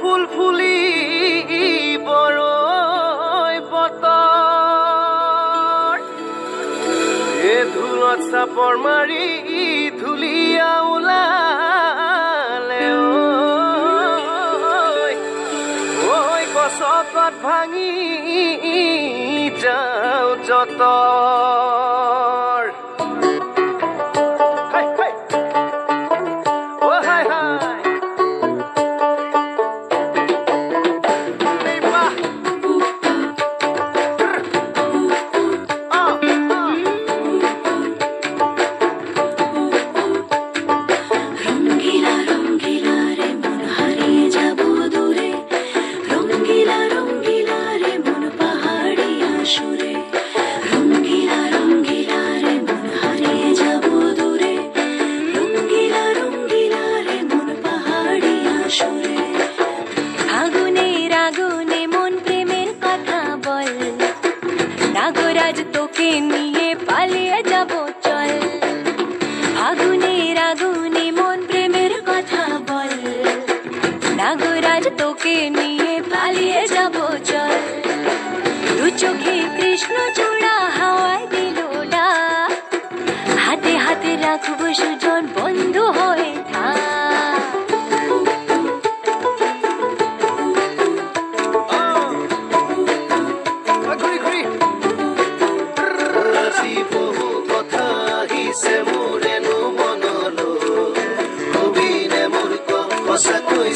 ফুল ফুলি বৰৈ বতৰ। এ ধুলত চাপৰ মাৰি ধুলীয়া ওলালে ঐ গছকত ভাঙি যাওঁ যতৰ নিয়ে পালিয়ে যাব চল। আগুনের আগুনে মন প্রেমের কথা বল। নাগরাজ তোকে নিয়ে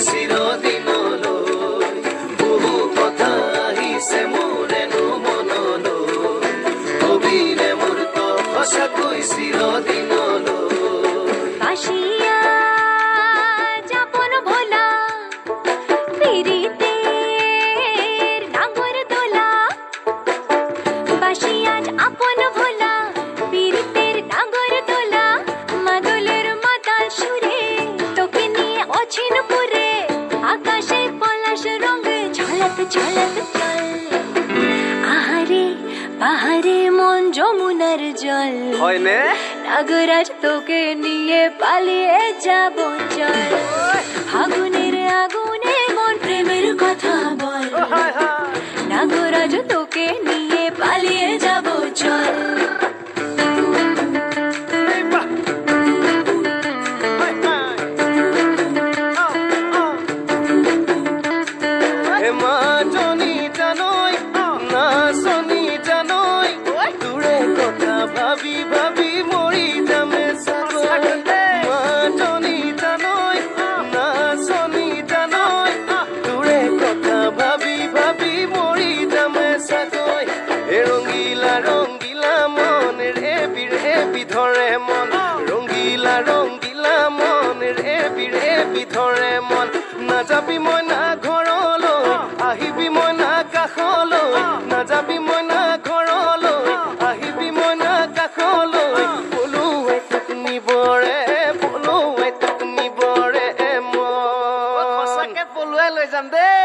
চিৰদিনলৈ বহু কথা আহিছে মোৰেনো মনলৈ। কবিনে মোৰ সঁচাকৈ চিৰদিনলৈ ঝলক চল আহারে পাহাড়ে মন যমুনার জল। নাগরাজ তোকে নিয়ে পালিয়ে যাব চল। আগুনের আগুনে মন প্রেমের কথা বল। নাগরাজ তোকে নিয়ে পালিয়ে মাজনী জানৈ নাচনী জানৈ তোৰে কথা ভাবি ভাবি মৰি যামে চাগৈ মাজনী জানৈ নাচনী জানৈ তোৰে কথা ভাবি ভাবি মৰি যামে চাগৈ ৰঙিলা ৰঙিলা মন ৰেবি ৰেবি ধৰে মন। নাযাবি মই না ঘৰ আহিবি মই না কাষলৈ নাযাবি মই না ঘৰলৈ আহিবি মই না কাষলৈ। পলুৱাই তোক নিবৰে পলুৱাই তোক নিবৰে মই। সঁচাকে পলুৱাই লৈ যাম দেই।